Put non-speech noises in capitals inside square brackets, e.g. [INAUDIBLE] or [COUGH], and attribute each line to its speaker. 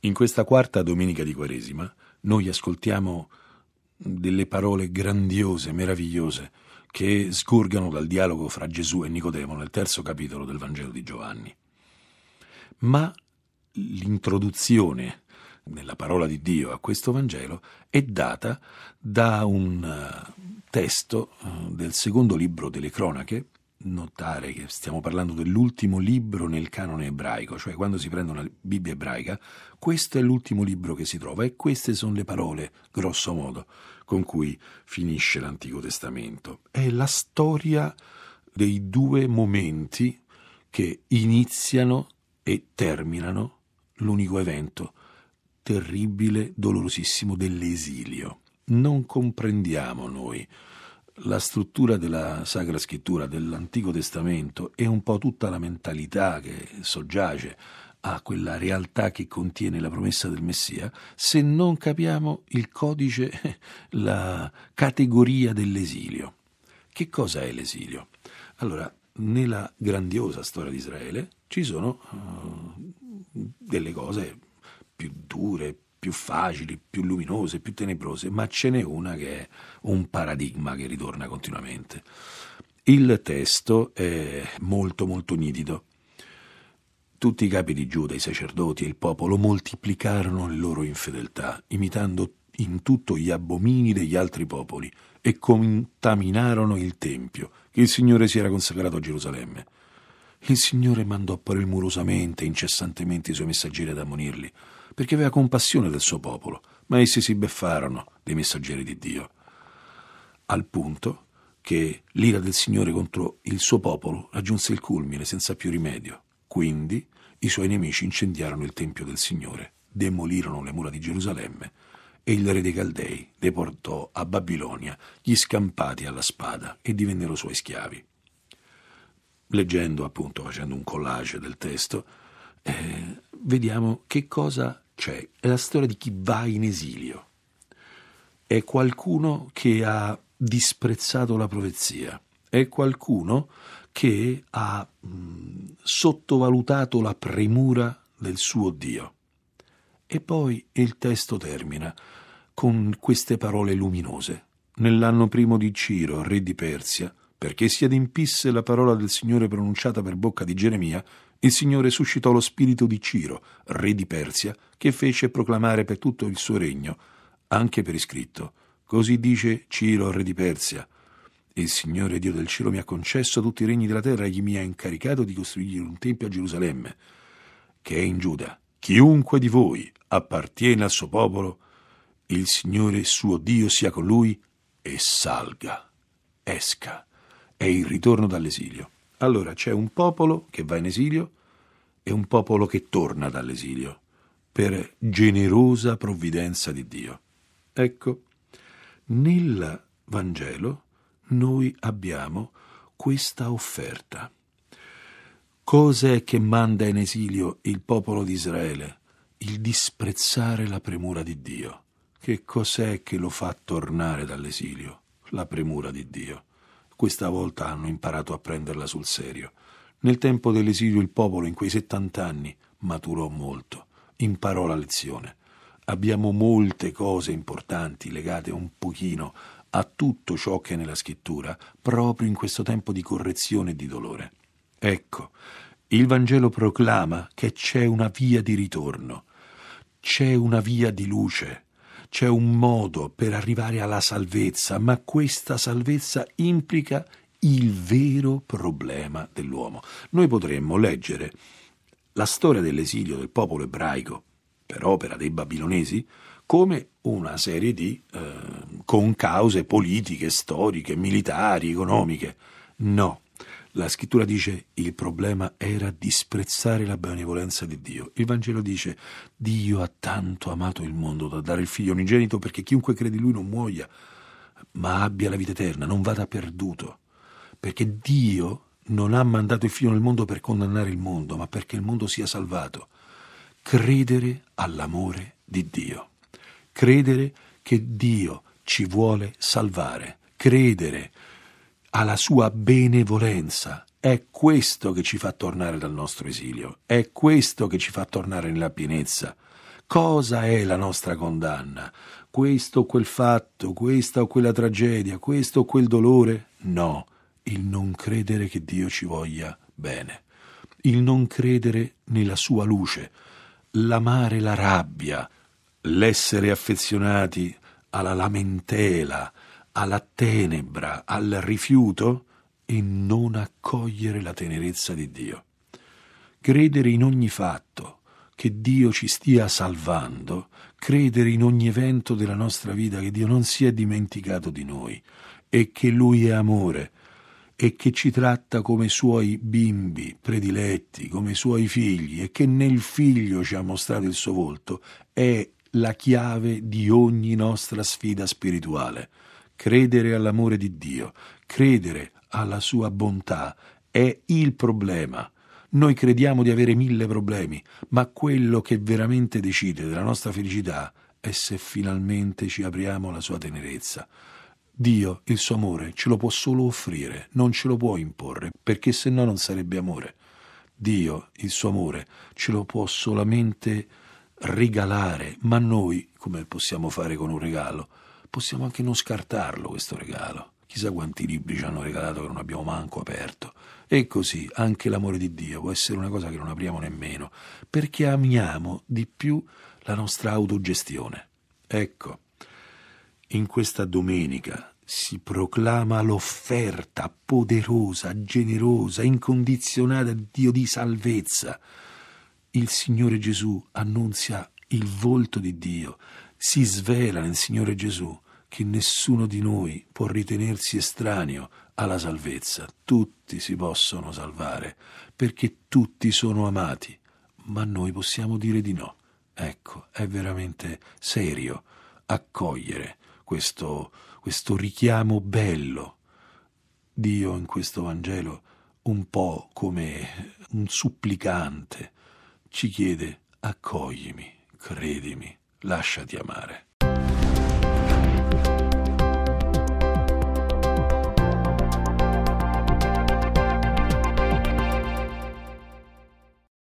Speaker 1: In questa quarta domenica di Quaresima noi ascoltiamo delle parole grandiose, meravigliose, che sgorgano dal dialogo fra Gesù e Nicodemo nel terzo capitolo del Vangelo di Giovanni. Ma l'introduzione nella parola di Dio a questo Vangelo è data da un eh, testo eh, del secondo libro delle cronache, notare che stiamo parlando dell'ultimo libro nel canone ebraico, cioè quando si prende una Bibbia ebraica, questo è l'ultimo libro che si trova e queste sono le parole, grosso modo, con cui finisce l'Antico Testamento. È la storia dei due momenti che iniziano e terminano l'unico evento terribile, dolorosissimo dell'esilio. Non comprendiamo noi la struttura della Sacra Scrittura, dell'Antico Testamento e un po' tutta la mentalità che soggiace a quella realtà che contiene la promessa del Messia, se non capiamo il codice, [LAUGHS] la categoria dell'esilio. Che cosa è l'esilio? Allora, nella grandiosa storia di Israele ci sono uh, delle cose più dure, più facili, più luminose, più tenebrose, ma ce n'è una che è un paradigma che ritorna continuamente. Il testo è molto molto nitido. Tutti i capi di Giuda, i sacerdoti e il popolo moltiplicarono le loro infedeltà, imitando in tutto gli abomini degli altri popoli, e contaminarono il Tempio, che il Signore si era consacrato a Gerusalemme. Il Signore mandò poi rumorosamente, incessantemente i suoi messaggeri ad ammonirli, perché aveva compassione del suo popolo, ma essi si beffarono dei messaggeri di Dio, al punto che l'ira del Signore contro il suo popolo raggiunse il culmine senza più rimedio. Quindi i suoi nemici incendiarono il Tempio del Signore, demolirono le mura di Gerusalemme e il re dei Caldei deportò a Babilonia gli scampati alla spada e divennero suoi schiavi. Leggendo, appunto, facendo un collage del testo, eh, vediamo che cosa c'è. È la storia di chi va in esilio. È qualcuno che ha disprezzato la profezia. È qualcuno che ha mh, sottovalutato la premura del suo Dio. E poi il testo termina con queste parole luminose. Nell'anno primo di Ciro, re di Persia, perché si adempisse la parola del Signore pronunciata per bocca di Geremia, il Signore suscitò lo spirito di Ciro, re di Persia, che fece proclamare per tutto il suo regno, anche per iscritto. Così dice Ciro, re di Persia. Il Signore Dio del cielo mi ha concesso tutti i regni della terra e mi ha incaricato di costruire un tempio a Gerusalemme, che è in Giuda. Chiunque di voi appartiene al suo popolo, il Signore suo Dio sia con lui e salga, esca. È il ritorno dall'esilio. Allora c'è un popolo che va in esilio e un popolo che torna dall'esilio per generosa provvidenza di Dio. Ecco, nel Vangelo noi abbiamo questa offerta. Cos'è che manda in esilio il popolo di Israele? Il disprezzare la premura di Dio. Che cos'è che lo fa tornare dall'esilio? La premura di Dio questa volta hanno imparato a prenderla sul serio. Nel tempo dell'esilio il popolo in quei settant'anni maturò molto, imparò la lezione. Abbiamo molte cose importanti legate un pochino a tutto ciò che è nella scrittura, proprio in questo tempo di correzione e di dolore. Ecco, il Vangelo proclama che c'è una via di ritorno, c'è una via di luce, c'è un modo per arrivare alla salvezza, ma questa salvezza implica il vero problema dell'uomo. Noi potremmo leggere la storia dell'esilio del popolo ebraico per opera dei babilonesi come una serie di eh, concause politiche, storiche, militari, economiche. No, la scrittura dice il problema era disprezzare la benevolenza di Dio. Il Vangelo dice Dio ha tanto amato il mondo da dare il figlio unigenito perché chiunque crede in lui non muoia, ma abbia la vita eterna, non vada perduto. Perché Dio non ha mandato il figlio nel mondo per condannare il mondo, ma perché il mondo sia salvato. Credere all'amore di Dio. Credere che Dio ci vuole salvare. Credere alla sua benevolenza. È questo che ci fa tornare dal nostro esilio, è questo che ci fa tornare nella pienezza. Cosa è la nostra condanna? Questo o quel fatto, questa o quella tragedia, questo o quel dolore? No, il non credere che Dio ci voglia bene, il non credere nella sua luce, l'amare la rabbia, l'essere affezionati alla lamentela, alla tenebra, al rifiuto e non accogliere la tenerezza di Dio. Credere in ogni fatto, che Dio ci stia salvando, credere in ogni evento della nostra vita che Dio non si è dimenticato di noi e che Lui è amore e che ci tratta come suoi bimbi prediletti, come suoi figli e che nel figlio ci ha mostrato il suo volto, è la chiave di ogni nostra sfida spirituale. Credere all'amore di Dio, credere alla sua bontà è il problema noi crediamo di avere mille problemi, ma quello che veramente decide della nostra felicità è se finalmente ci apriamo alla sua tenerezza. Dio, il suo amore, ce lo può solo offrire, non ce lo può imporre, perché se no non sarebbe amore. Dio, il suo amore, ce lo può solamente regalare, ma noi, come possiamo fare con un regalo, possiamo anche non scartarlo questo regalo. Chissà quanti libri ci hanno regalato che non abbiamo manco aperto. E così anche l'amore di Dio può essere una cosa che non apriamo nemmeno, perché amiamo di più la nostra autogestione. Ecco, in questa domenica si proclama l'offerta poderosa, generosa, incondizionata di Dio di salvezza. Il Signore Gesù annunzia il volto di Dio, si svela nel Signore Gesù che nessuno di noi può ritenersi estraneo alla salvezza. Tutti si possono salvare, perché tutti sono amati, ma noi possiamo dire di no. Ecco, è veramente serio accogliere questo, questo richiamo bello. Dio in questo Vangelo, un po' come un supplicante, ci chiede accoglimi, credimi, lasciati amare.